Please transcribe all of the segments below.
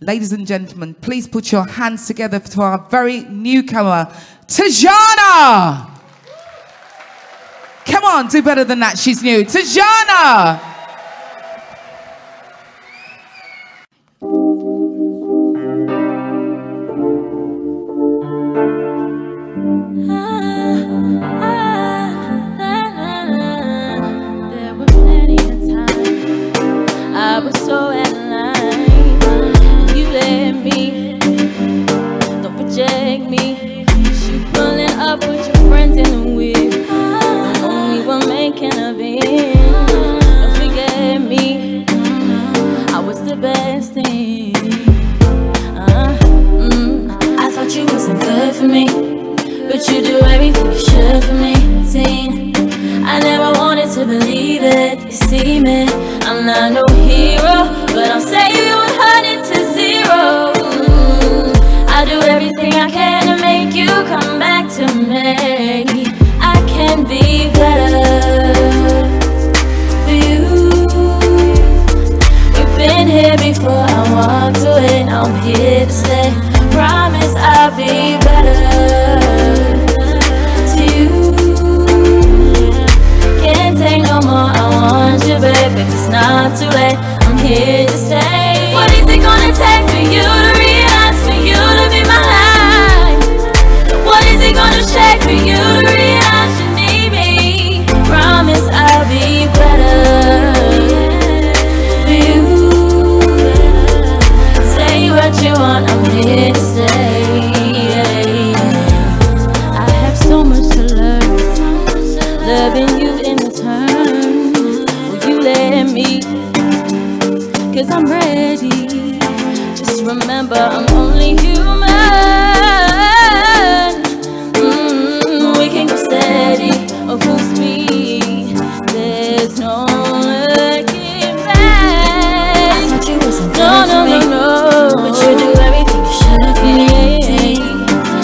Ladies and gentlemen, please put your hands together for our very newcomer, Tsharna. Come on, do better than that. She's new. Tsharna. I was so of me I never wanted to believe it, you see me I'm not no hero, but I'm saving 100 to 0 mm, I do everything I can to make you come back to me. I can be better for you. You've been here before, I walked away, now I'm here to stay. Promise I'll be better. What is it gonna take for you to realize, for you to be my? What is it gonna take for you to realize you need me? Promise I'll be better. You say what you want, I have so much to learn, loving you in return. Will you let me? cause I'm ready. Just remember I'm only human. Mm, We can go steady. Or full speed There's no looking back. I thought you wasn't no, no, no, no, But you do everything you should be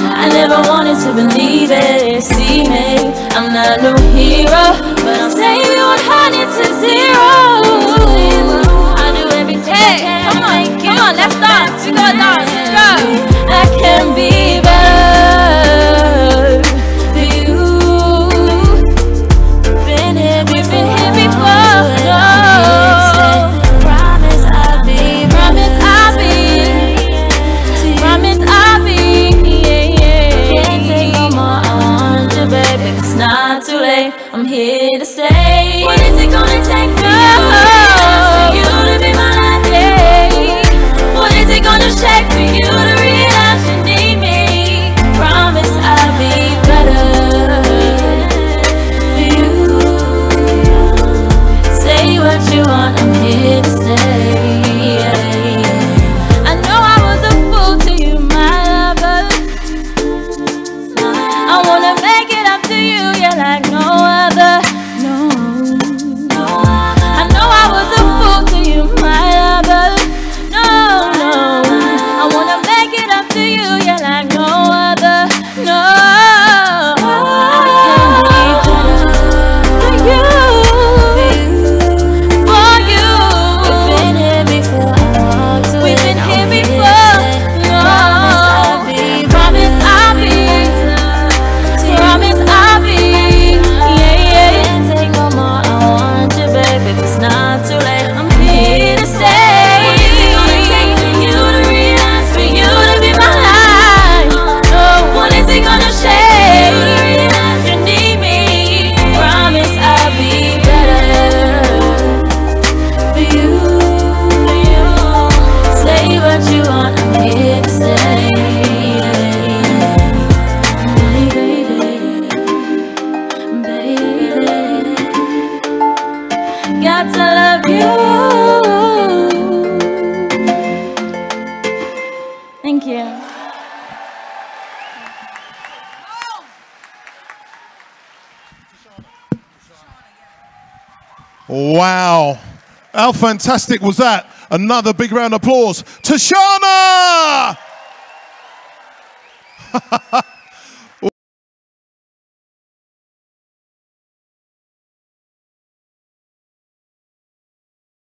I never wanted to believe it, see me I'm not no hero But I'll save you, 100 to 0 Wow. How fantastic was that? Another big round of applause. Tsharna!